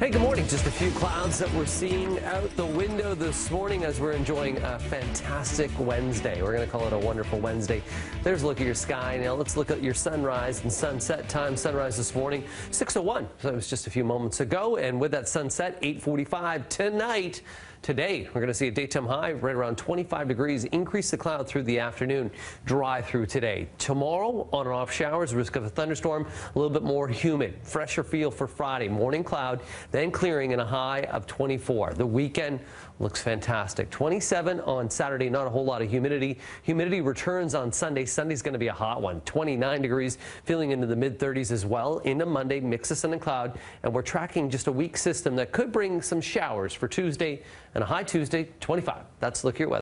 Hey, good morning. Just a few clouds that we're seeing out the window this morning as we're enjoying a fantastic Wednesday. We're going to call it a wonderful Wednesday. There's a look at your sky. Now let's look at your sunrise and sunset time. Sunrise this morning, 6.01. So it was just a few moments ago. And with that sunset, 8.45 tonight. Today, we're going to see a daytime high right around 25 degrees. Increase the cloud through the afternoon. Dry through today. Tomorrow, on and off showers, risk of a thunderstorm, a little bit more humid. Fresher feel for Friday. Morning cloud, then clearing in a high of 24. The weekend looks fantastic. 27 on Saturday, not a whole lot of humidity. Humidity returns on Sunday. Sunday's going to be a hot one. 29 degrees, feeling into the mid 30s as well. Into Monday, mix of sun and cloud. And we're tracking just a weak system that could bring some showers for Tuesday and a high Tuesday, 25. That's look your weather.